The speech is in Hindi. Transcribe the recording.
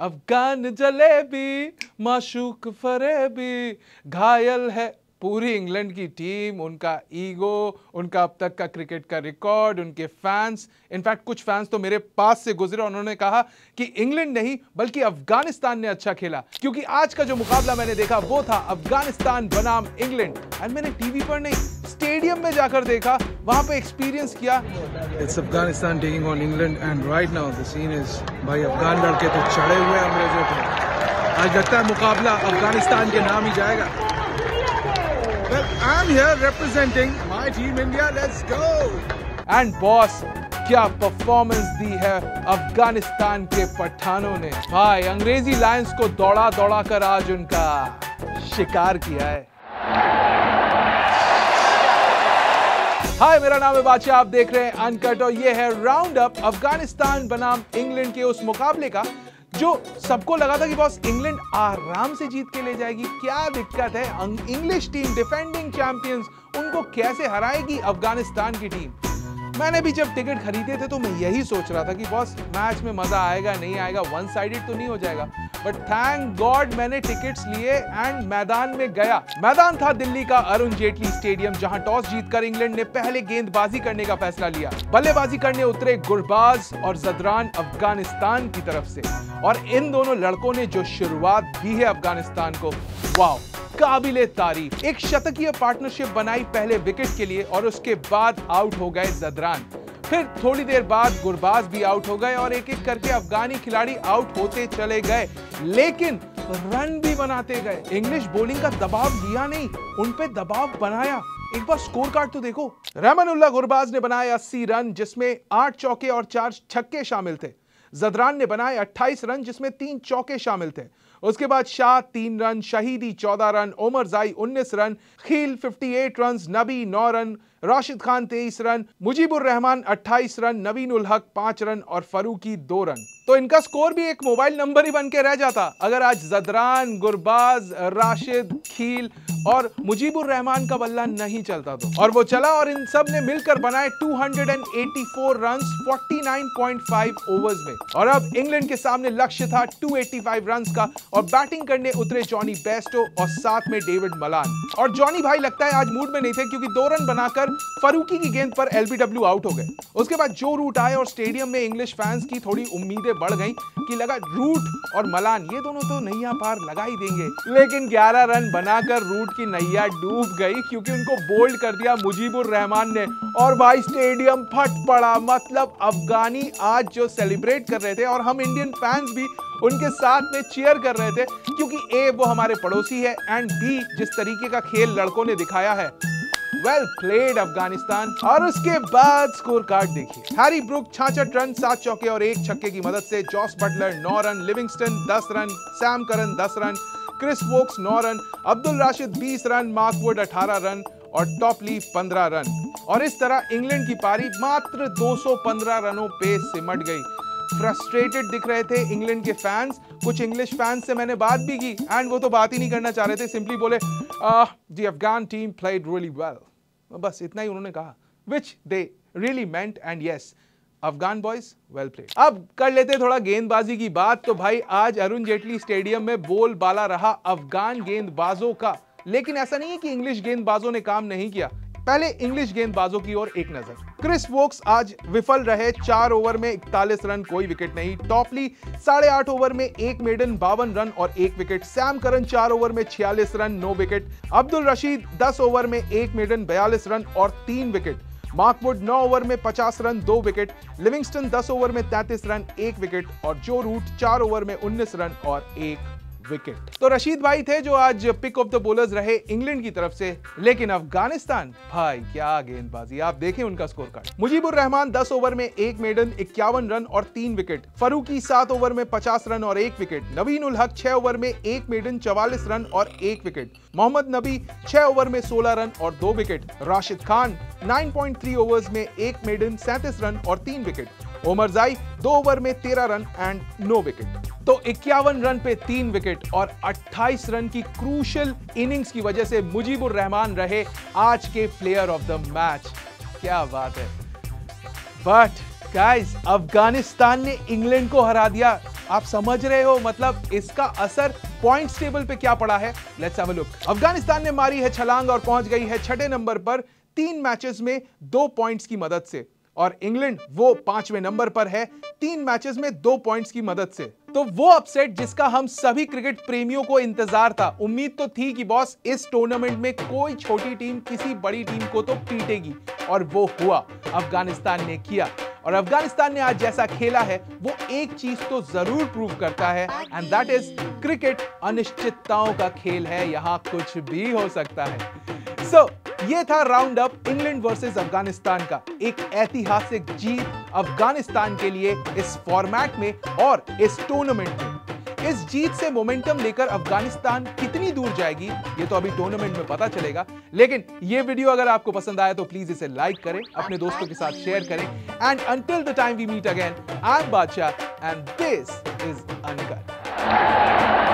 अफगान जलेबी माशूक फरेबी घायल है पूरी इंग्लैंड की टीम उनका ईगो उनका अब तक का क्रिकेट का रिकॉर्ड उनके फैंस इनफैक्ट कुछ फैंस तो मेरे पास से गुजरे उन्होंने कहा कि इंग्लैंड नहीं बल्कि अफ़गानिस्तान ने अच्छा खेला। क्योंकि आज का जो मुकाबला मैंने देखा वो था अफ़गानिस्तान बनाम इंग्लैंड। एंड मैंने टीवी पर नहीं स्टेडियम में जाकर देखा वहाँ पे एक्सपीरियंस किया। It's Afghanistan taking on England, and right now the scene is भाई अफगान लड़के तो चढ़े हुए अंग्रेज़ों पे आज लगता है मुकाबला अफ़गानिस्तान के नाम ही जाएगा। Well, I'm here representing my team India. Let's go! And boss क्या परफॉर्मेंस दी है अफ़गानिस्तान के पठानों ने भाई अंग्रेज़ी लायंस को दौड़ा दौड़ा कर आज उनका शिकार किया है हाय मेरा नाम है बादशाह आप देख रहे हैं अनकट और ये है राउंड अप अफ़गानिस्तान बनाम इंग्लैंड के उस मुकाबले का जो सबको लगा था कि बॉस इंग्लैंड आराम से जीत के ले जाएगी। क्या दिक्कत है? इंग्लिश टीम डिफेंडिंग चैंपियंस उनको कैसे हराएगी अफ़गानिस्तान की टीम? मैंने भी जब टिकट खरीदे थे तो मैं यही सोच रहा था कि बॉस मैच में मज़ा आएगा, नहीं आएगा वन साइडेड तो नहीं हो जाएगा। बट थैंक गॉड मैंने टिकट्स लिए एंड मैदान में गया। मैदान था दिल्ली का अरुण जेटली स्टेडियम, जहाँ टॉस जीतकर इंग्लैंड ने पहले गेंदबाजी करने का फैसला लिया। बल्लेबाजी करने उतरे गुरबाज और जदरान अफ़गानिस्तान की तरफ़ से। और इन दोनों लड़कों ने जो शुरुआत दी है अफ़गानिस्तान को वाह काबिले तारीफ़ एक शतकीय पार्टनरशिप बनाई पहले विकेट के लिए और उसके बाद आउट हो गए जदरान। फिर थोड़ी देर बाद गुरबाज भी आउट हो गए और एक एक करके अफगानी खिलाड़ी आउट होते चले गए। लेकिन रन भी बनाते गए। इंग्लिश बॉलिंग का दबाव लिया नहीं, उन पे दबाव बनाया। एक बार स्कोर कार्ड तो देखो। रहमानुल्लाह गुरबाज ने बनाए 80 रन, जिसमें आठ चौके और चार छक्के शामिल थे। जदरान ने बनाए 28 रन, जिसमें तीन चौके शामिल थे। उसके बाद शाह तीन रन, शहीदी चौदह रन ओमर जाई उन्नीस रन, खील 58 रन नबी नौ रन, राशिद खान तेईस रन, मुजीबुर रहमान 28 रन नवीन उल हक पाँच रन और फरूकी दो रन। तो इनका स्कोर भी एक मोबाइल नंबर ही बन के रह जाता। अगर आज जदरान, गुरबाज, राशिद, खील और मुजीबुर रहमान का बल्ला नहीं चलता तो। और वो चला और इन सबने मिलकर बनाए 284 रन्स 49.5 ओवर्स में। और अब इंग्लैंड के सामने लक्ष्य था 285 रन्स का और बैटिंग करने उतरे जॉनी बेस्टो और साथ में डेविड मलान और जॉनी भाई लगता है आज मूड में नहीं थे क्योंकि दो रन बनाकर फरूकी की गेंद पर एलबीडब्ल्यू आउट हो गए। उसके बाद जो रूट आए और स्टेडियम में इंग्लिश फैंस की थोड़ी उम्मीदें बढ़ गई कि लगा रूट और मलान, ये दोनों तो नैया पार लगा ही देंगे। लेकिन 11 रन बनाकर रूट की नैया डूब गई क्योंकि उनको बोल्ड कर दिया मुजीबुर रहमान ने। और भाई, स्टेडियम फट पड़ा। मतलब अफगानी आज जो सेलिब्रेट कर रहे थे और हम इंडियन फैंस भी उनके साथ में चीयर कर रहे थे, क्योंकि ए वो हमारे पड़ोसी है एंड बी जिस तरीके का खेल लड़कों ने दिखाया है वेल प्लेड अफ़गानिस्तान और उसके बाद स्कोर कार्ड देखिए। हैरी ब्रुक छाछठ रन, सात चौके और एक छक्के की मदद से जॉस बटलर नौ रन लिविंगस्टन दस रन सैम करन दस रन क्रिस वोक्स नौ रन अब्दुल राशिद बीस रन मार्क वुड अठारह रन और टॉपली पंद्रह रन। और इस तरह इंग्लैंड की पारी मात्र 215 रनों पे सिमट गई। फ्रस्ट्रेटेड दिख रहे थे इंग्लैंड के फैंस कुछ इंग्लिश फैंस से मैंने बात भी की। एंड वो तो बात ही नहीं करना चाह रहे थे। सिंपली बोले the Afghan team played really well बस इतना ही उन्होंने कहा which they really meant and yes Afghan boys well played अब कर लेते हैं थोड़ा गेंदबाजी की बात तो भाई आज अरुण जेटली स्टेडियम में बोल बाला रहा अफगान गेंदबाजों का। लेकिन ऐसा नहीं है कि इंग्लिश गेंदबाजों ने काम नहीं किया। पहले इंग्लिश गेंदबाजों की ओर एक नज़र। क्रिस वोक्स आज विफल रहे, चार ओवर में इकतालीस रन, कोई विकेट नहीं। टॉपली साढ़े आठ ओवर में एक मेडन, बावन रन और एक विकेट। सैम करन चार ओवर में छियालीस run, no wicket. Abdul Rashid दस ओवर में एक मेडन, बयालीस रन और तीन विकेट। मार्कवुड 9 ओवर में 50 रन, दो विकेट। लिविंगस्टन 10 ओवर में 33 रन, एक विकेट। और जो रूट 4 ओवर में 19 रन और एक विकेट तो रशीद भाई थे जो आज पिक ऑफ़ द बोलर्स रहे इंग्लैंड की तरफ़ से, लेकिन अफ़गानिस्तान, भाई क्या गेंदबाजी। आप देखें उनका score card Mujibur Rahman 10 over में एक मेडन इक्यावन रन और तीन विकेट फरूकी सात ओवर में 50 रन और एक विकेट नवीन उल हक छह ओवर में एक मेडन चवालीस रन और एक विकेट मोहम्मद नबी छह ओवर में 16 रन और दो विकेट राशिद खान 9.3 ओवर्स में एक मेडन सैंतीस रन और तीन विकेट ओमर जाई, दो ओवर में तेरह रन एंड नो विकेट तो इक्यावन रन पे तीन विकेट और 28 रन की क्रूशल इनिंग्स की वजह से मुजीबुर रहमान रहे आज के प्लेयर ऑफ़ द मैच क्या बात है। बट गाइस अफ़गानिस्तान ने इंग्लैंड को हरा दिया। आप समझ रहे हो मतलब इसका असर पॉइंट्स टेबल पे क्या पड़ा है? Let's have a look Afghanistan ने मारी है छलांग और पहुँच गई है छठे नंबर पर तीन मैचेस में दो पॉइंट्स की मदद से। और इंग्लैंड वो पाँचवें नंबर पर है, तीन मैचेस में दो पॉइंट्स की मदद से। तो वो अपसेट जिसका हम सभी क्रिकेट प्रेमियों को इंतज़ार था। उम्मीद तो थी कि बॉस इस टूर्नामेंट में कोई छोटी टीम किसी बड़ी टीम को तो पीटेगी। और वो हुआ। अफ़गानिस्तान ने किया। और अफ़गानिस्तान ने आज जैसा खेला है, वो एक चीज़ तो ज़रूर प्रूव करता है एंड दैट इज़ क्रिकेट अनिश्चितताओं का खेल है। यहाँ कुछ भी हो सकता है। सो so, ये था round up England versus Afghanistan का एक ऐतिहासिक जीत अफ़गानिस्तान के लिए इस फॉर्मेट में और इस टूर्नामेंट में। इस जीत से मोमेंटम लेकर अफ़गानिस्तान कितनी दूर जाएगी ये तो अभी टूर्नामेंट में पता चलेगा। लेकिन ये वीडियो अगर आपको पसंद आया तो प्लीज़ इसे लाइक करें अपने दोस्तों के साथ शेयर करें। And until the time we meet again I am Badshah and this is uncut